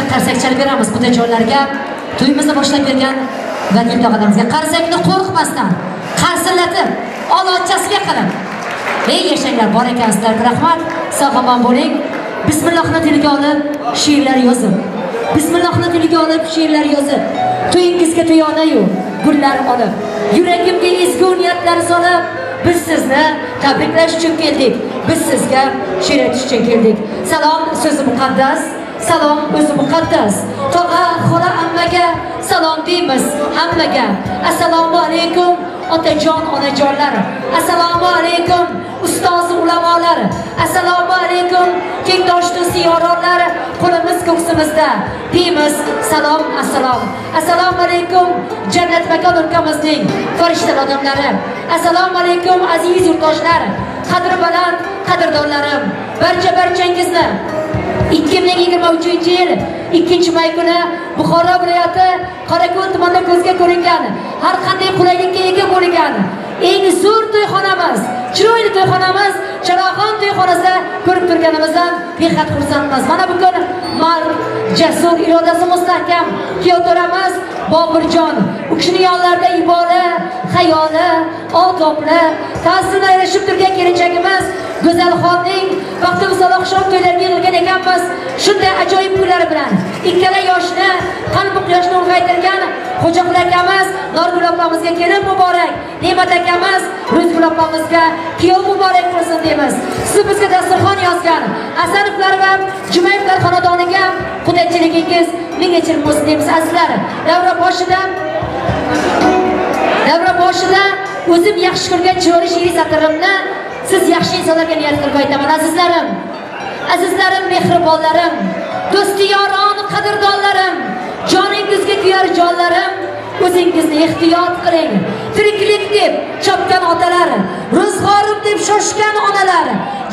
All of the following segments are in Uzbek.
bitta qarsak chalib beramiz. Qudajonlarga to'yimizni boshlab bergan vakil tog'alarimizga qarsakni qo'rqmasdan qarsillatib olotchasiga qilib. Ey yashanglar bor ekansizlar rahmat. Sog' omon bo'ling. Bismillohni tiliga olib she'rlar yozib. Bismillohni tiliga olib she'rlar yozib. To'yingizga to'yonayu gullar olib. Yuragimga ezgu niyatlar solib biz sizni tabriklash uchun keldik. Biz sizga she'r aytish uchun keldik. Salom so'zi muqaddas. Salom o'zi muqaddas. Tog'a xola ammaga salom deymiz hammaga. Assalomu alaykum otajon onajonlar. Assalomu alaykum ustoz ulamolar. Assalomu alaykum tengdosh do'st yororlar qo'limiz ko'ksimizda deymiz salom assalom. Assalomu alaykum jannat makon o'lkamizning farishta odamlari. Assalomu alaykum aziz yurtdoshlar qadri baland qadrdonlarim. Barcha barchangizni 2023 yil 2 may kuni Buxoro viloyati Qorako'l tumanida ko'zga ko'ringan har qanday qulaylikka ega bo'lgan eng zo'r to'yxonamiz, chiroyli to'yxonamiz Charog'on to'yxonasida ko'rib turganimizdan behad xursandmiz. Mana bugun mar jasur irodasi mustahkam kuyovto'ramiz Boburjon u kishini yonlarida ibora, xayoli, odobli, ta'sirga yarashib turgan kelinchagimiz Go'zalxonning yig'ilgan. Shunday ajoyib kunlar bilan ikkala yoshni, qalbi quyoshni ulg'aytirgan Xo'jaqul akamiz Norgul opamizga kelib muborak, Ne'mat akamiz Ruzgul opamizga kuyov muborak bo'lsin deymiz. Siz bizga dasturxon yozgan asanovlar va Jumayevlar xonadoniga qudaychiligingiz ming yechirib bo'lsin deymiz azizlar. Davra boshida davra boshida o'zim yaxshi ko'rgan chiroyli she'riy satrimni siz yaxshi insonlarga niyat qilib aytaman azizlarim azizlarim mehribonlarim do'sti yoron qadrdonlarim joningizga kuyar jonlarim o'zingizni ehtiyot qiling. Tiriklik deb chopgan otalar ro'zg'orim deb shoshgan onalar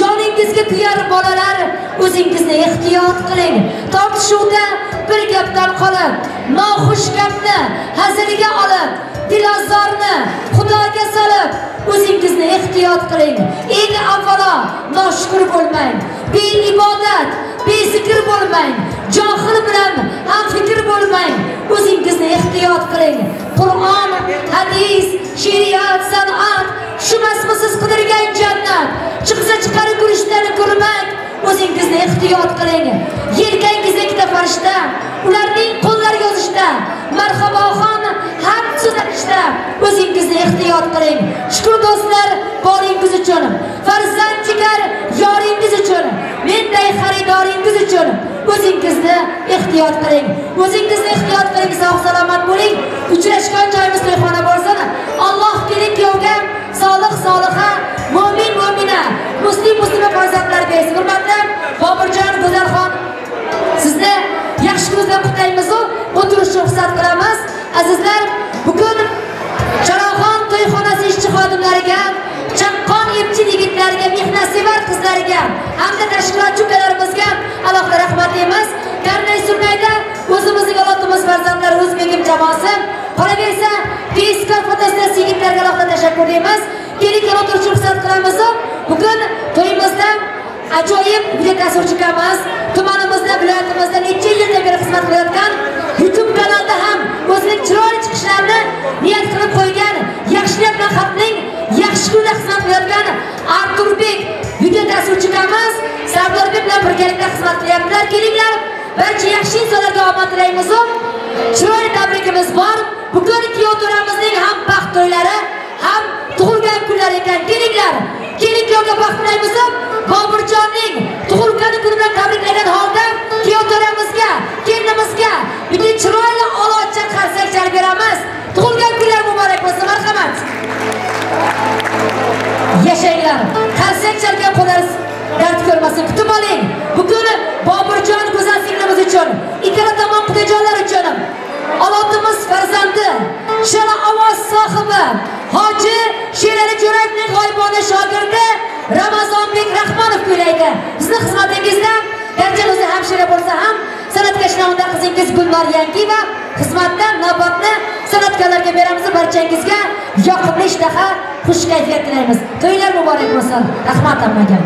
joningizga kuyar bolalar o'zingizni ehtiyot qiling. Tortishuvda bir gapdan qolib noxush gapni haziliga olib dilozorni xudoga solib o'zingizni ehtiyot qiling. Eng avvalo noshukur bo'lmang beibodat bezikr bo'lmang johil bilan ham fikr bo'lmang. O'zingizni ehtiyot qiling. Qur'on hadis she'riyat san'at shumasmi siz qidirgan jannat. Chiqsa chiqarib yurishdan ko'rmang. o'zingizni ehtiyot qiling. Yelkangizda ikkita farishta ularning qo'llari yozishda o'zingizni ehtiyot qiling. Shukur do'stlar boringiz uchun farzand jigar yoringiz uchun menday xaridoringiz uchun o'zingizni ehtiyot qiling. O'zingizni ehtiyot qiling sog' salomat bo'ling. Uchrashgan joyimiz to'yxona bo'lsin. Alloh kelin kuyovga solih soliha mo'min mo'mina muslim muslima farzandlar bersin hurmatli bobirjon go'zalxon sizni yaxshi ko'zdan qutlaymizu o'tirishga ruxsat qilamiz. Azizlar bugun xodimlariga chaqqon epchil yigitlarga mehnatsevar qizlarga hamda tashkilotchi ukalarimizga alohida rahmat deymiz. Karnay surnayda o'zimizning avlodimiz farzandlari o'zbekim jamoasi. Qolaversa tezkor fotosessiyasi yigitlarga alohida tashakkur deymiz. Keling o'tirishni ruxsat qilamiz. Bugun to'yimizda ajoyib video tasvirchi ukamiz tumanimizda viloyatimizda necha yildan beri xizmat qilayotgan youtube kanalda ham o'zining chiroyli chiqishlarini niyat qilib qilayotgan arturbek video tasvirchi ukamiz sardorbek bilan birgalikda xizmat qilyaptilar kelinglar barcha yaxshi insonlarga omad tilaymiz. Chiroyli tabrigimiz bor. Bugun kuyov to'ramizning ham baxt to'ylari ham tug'ilgan kunlari ekan. Kelinglar keling kuyovga baxt tilaymiz. Yashanglar konsert chalgan qo'llaringiz dard ko'rmasin. Kutib oling bugun boburjon go'zal singlimiz uchun ikkala tomon qudajonlar uchun olotimiz farzandi shala ovoz sohibi hoji sherali jo'rayevning g'oyibona shogirdi ramazonbek rahmonov kuylaydi bizni xizmatingizda garchi o'zi hamshira bo'lsa ham san'atkash nomida qizingiz gulnor yangiyeva xizmatdan navbatni san'atkorlarga beramiz barchangizga. Yoqimli ishtaha xush kayfiyat tilaymiz. To'ylar muborak bo'lsin. Rahmat hammaga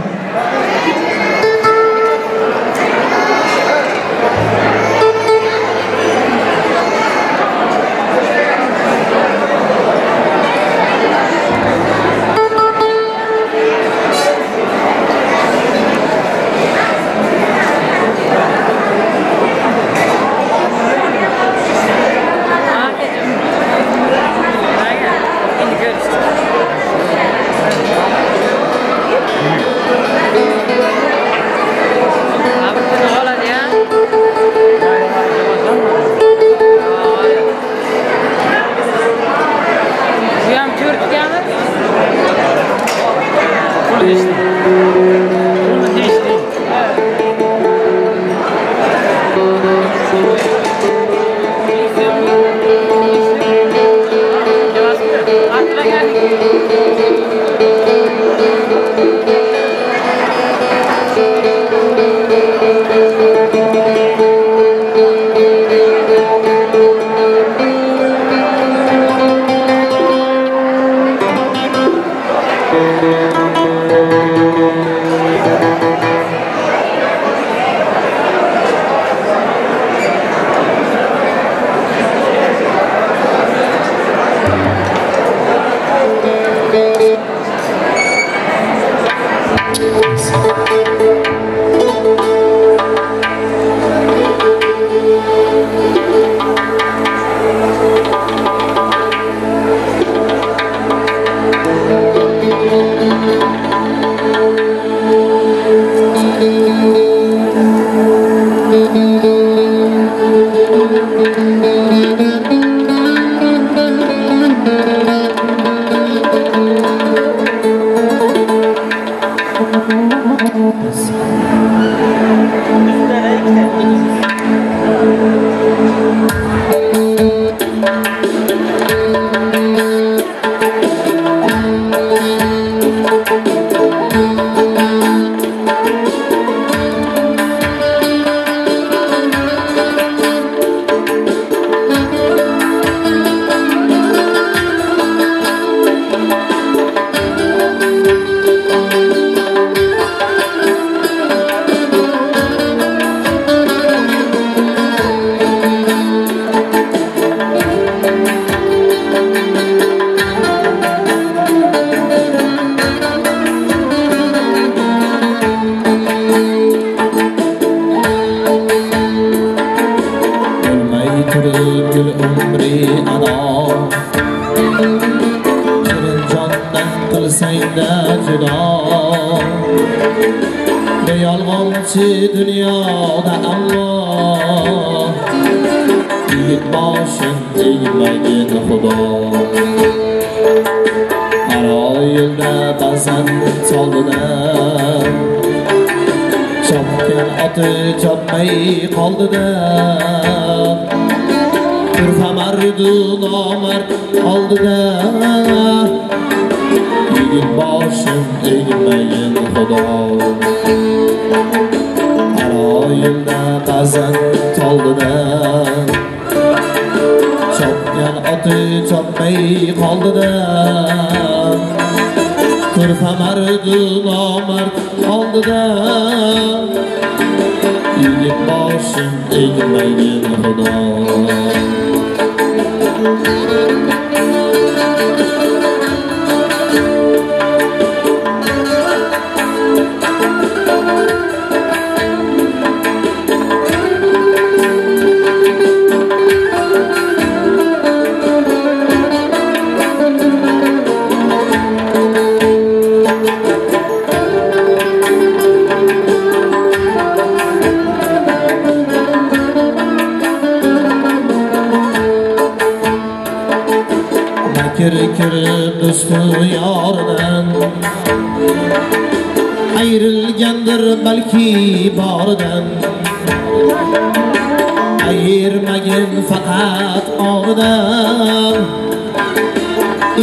Ne yalgancı dünyada Allah. Yiğit başın eğmegin Xudo Har oyilda bazan soldida Chopgan oti chopmay qoldida Turfa mardu nomard oldida egin boshim egilmagan xudo har oyimda ba'zan toldidan chopgan oti chopmay qoldidan ko'rpamardi nomard oldidan egib boshim egilmagan xudo kir kir do'stu yoridan. Ayrilgandir balki bordan. Ayirmagin faqat onidan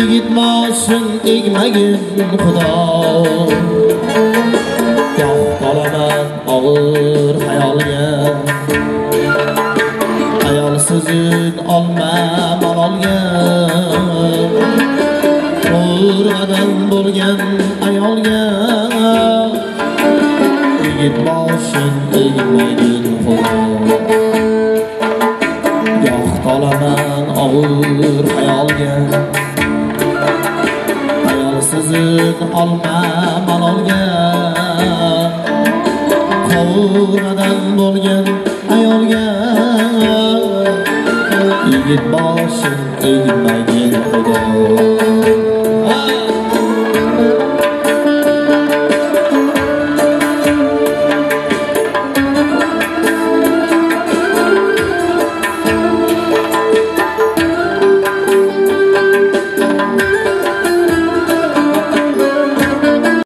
egitmasin egmagin xudo. Goh qolaman og'ir xayolga xayol so'zin olma degan ayolga. Yigit boshin egmaydi goh tolaman og'ir ayolga. Ayol sizin olma malolga qovuradan bo'lgan ayolga. Yigit boshin egmaydi xudo